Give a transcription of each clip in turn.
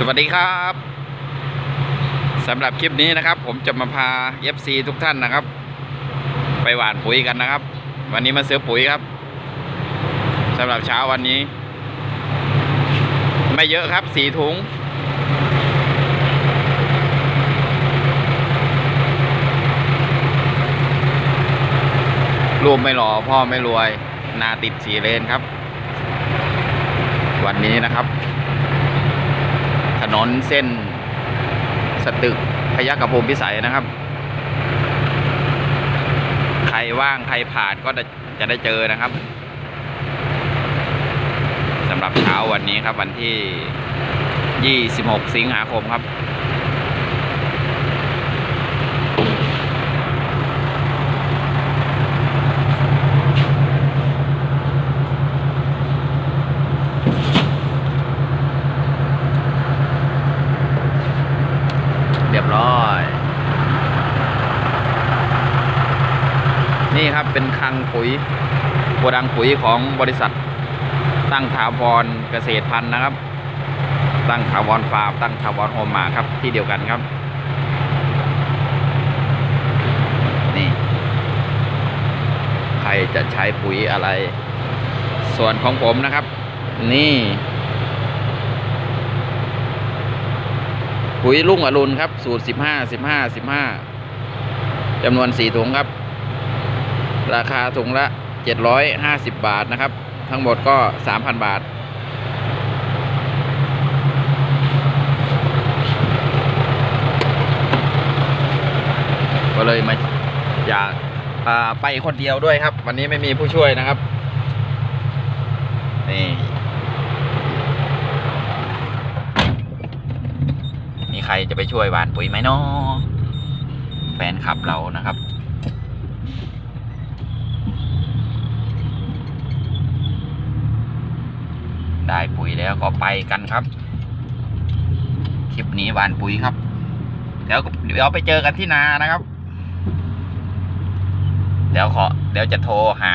สวัสดีครับสำหรับคลิปนี้นะครับ ผมจะมาพา FC ทุกท่านนะครับ ไปหว่านปุ๋ยกันนะครับ วันนี้มาซื้อปุ๋ยครับสำหรับเช้าวันนี้ ไม่เยอะครับสี่ถุง รูปไม่หล่อพ่อไม่รวย นาติดสีเลนครับ วันนี้นะครับ นนเส้น สตึกพยัคฆภูมิพิสัยนะครับ ใครว่างใครผ่านก็จะจะได้เจอนะครับสำหรับเช้าวันนี้ครับวันที่ 26 สิงหาคมครับ เรียบร้อย นี่ครับเป็นคลังปุ๋ยโกดังปุ๋ยของบริษัท ตั้งถาวรเกษตรพันธุ์นะครับ ตั้งถาวรฟาร์มตั้งถาวรโฮมมาครับที่เดียวกันครับ นี่ ใครจะใช้ปุ๋ยอะไร ส่วนของผมนะครับ นี่ ปุ๋ยรุ่งอรุณครับ สูตรสิบห้าสิบห้าสิบห้าจำนวนสี่ถุงครับ ราคาถุงละเจ็ดร้อยห้าสิบบาทนะครับ ทั้งหมดก็สามพันบาท ก็เลยมาอยากไปคนเดียวด้วยครับ วันนี้ไม่มีผู้ช่วยนะครับ นี่มีใครจะไปช่วยหวานปุ๋ยไหมเนาะแฟนคลับเรานะครับ ได้ปุ๋ยแล้วก็ไปกันครับ คลิปนี้หวานปุ๋ยครับ เดี๋ยวเดี๋ยวไปเจอกันที่นานะครับ เดี๋ยวขอ เดี๋ยวจะโทรหา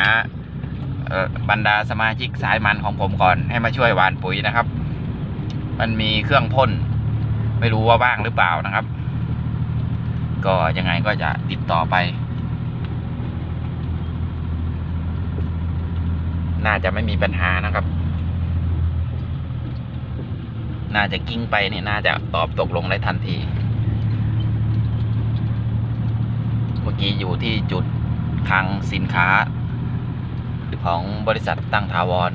บรรดาสมาชิกสายมันของผมก่อนให้มาช่วยหวานปุ๋ยนะครับ มันมีเครื่องพ่น ไม่รู้ว่าว่างหรือเปล่านะครับ ก็ยังไงก็จะติดต่อไป น่าจะไม่มีปัญหานะครับ น่าจะกิ้งไปเนี่ยน่าจะตอบตกลงได้ทันที เมื่อกี้อยู่ที่จุดคลังสินค้า ของบริษัทตั้งถาวร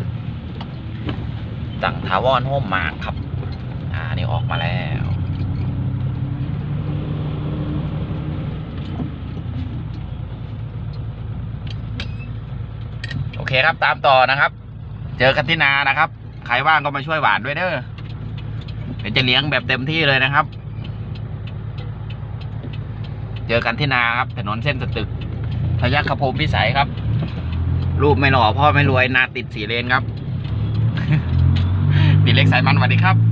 ตั้งถาวรโฮมมาร์คครับ อ่านี่ออกมาแล้วโอเคครับตามต่อนะครับ เจอกันที่นานะครับ ใครว่างก็มาช่วยหวานด้วยเด้อ เดี๋ยวจะเลี้ยงแบบเต็มที่เลยนะครับ เจอกันที่นาครับ ถนนเส้นสตึกพยัคฆพรมพิสัยครับ รูปไม่หล่อพ่อไม่รวยนาติดสีเลนครับติดเล็กสายมันสวัสดีครับ